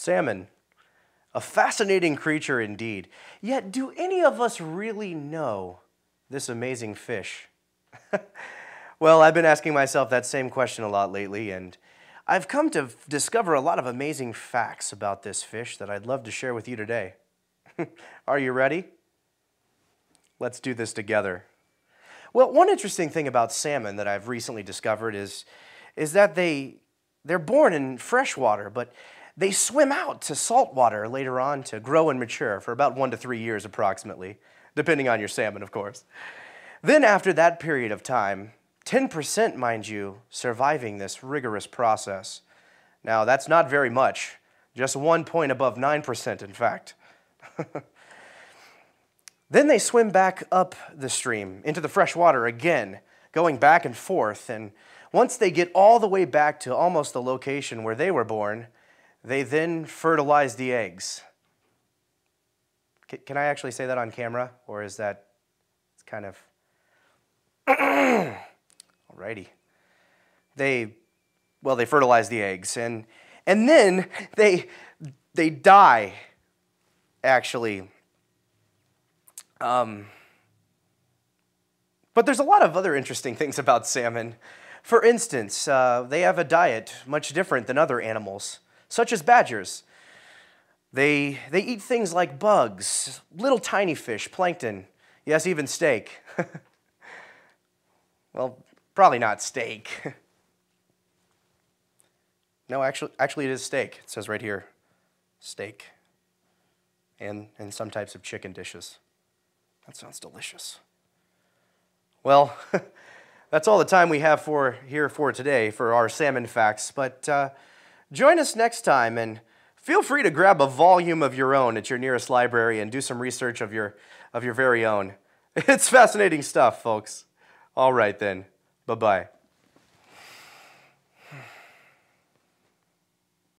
salmon. A fascinating creature indeed. Yet, do any of us really know this amazing fish? well, I've been asking myself that same question a lot lately, and I've come to discover a lot of amazing facts about this fish that I'd love to share with you today. Are you ready? Let's do this together. Well, one interesting thing about salmon that I've recently discovered is, is that they, they're born in fresh water, but they swim out to salt water later on to grow and mature for about one to three years approximately, depending on your salmon, of course. Then, after that period of time, 10%, mind you, surviving this rigorous process. Now, that's not very much, just one point above 9%, in fact. then they swim back up the stream into the fresh water again, going back and forth. And once they get all the way back to almost the location where they were born, they then fertilize the eggs. Can I actually say that on camera? Or is that it's kind of. Alrighty. They, well, they fertilize the eggs. And, and then they, they die, actually. Um, but there's a lot of other interesting things about salmon. For instance, uh, they have a diet much different than other animals such as badgers. They, they eat things like bugs, little tiny fish, plankton, yes, even steak. well, probably not steak. no, actually, actually, it is steak. It says right here steak. And, and some types of chicken dishes. That sounds delicious. Well, that's all the time we have for here for today for our salmon facts. But uh, Join us next time and feel free to grab a volume of your own at your nearest library and do some research of your, of your very own. It's fascinating stuff, folks. All right, then. Bye bye.